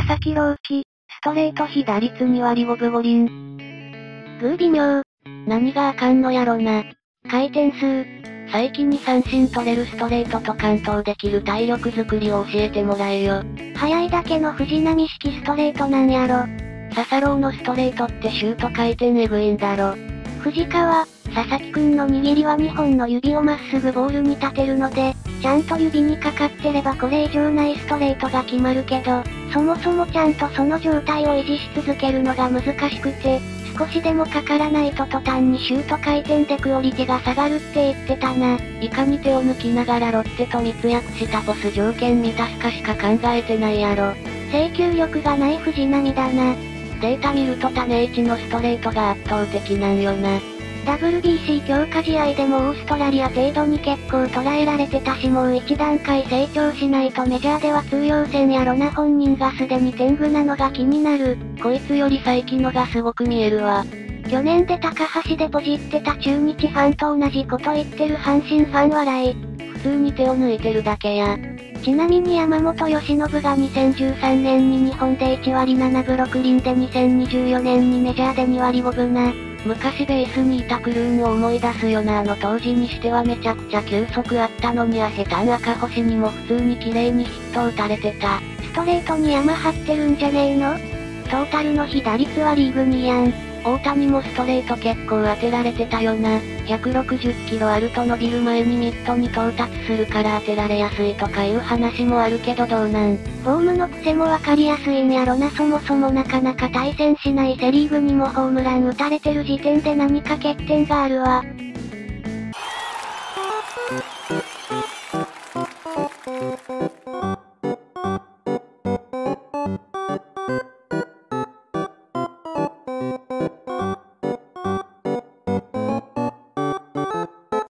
佐々木朗希、ストレート被打率2割5分5厘。グー微妙。何があかんのやろな。回転数。最近に三振取れるストレートと完投できる体力作りを教えてもらえよ。速いだけの藤波式ストレートなんやろ。笹郎のストレートってシュート回転エグいんだろ。藤川、佐々木くんの握りは2本の指をまっすぐボールに立てるので、ちゃんと指にかかってればこれ以上ないストレートが決まるけど、そもそもちゃんとその状態を維持し続けるのが難しくて、少しでもかからないと途端にシュート回転でクオリティが下がるって言ってたな。いかに手を抜きながらロッテと密約したボス条件満たすかしか考えてないやろ。制球力がない藤波だな。データ見ると種市のストレートが圧倒的なんよな。WBC 強化試合でもオーストラリア程度に結構捉えられてたしもう一段階成長しないとメジャーでは通用戦やろな本人がすでに天狗なのが気になる。こいつより最近のがすごく見えるわ。去年で高橋でポジってた中日ファンと同じこと言ってる阪神ファン笑い。普通に手を抜いてるだけや。ちなみに山本由伸が2013年に日本で1割7分6厘で2024年にメジャーで2割5分な。昔ベースにいたクルーンを思い出すよなあの当時にしてはめちゃくちゃ球速あったのにあヘタン赤星にも普通に綺麗にヒット打たれてた。ストレートに山張ってるんじゃねえの？トータルの被打率はリーグ2やん。大谷もストレート結構当てられてたよな。160キロあると伸びる前にミットに到達するから当てられやすいとかいう話もあるけどどうなんフォームの癖もわかりやすいんやろなそもそもなかなか対戦しないセリーグにもホームラン打たれてる時点で何か欠点があるわ。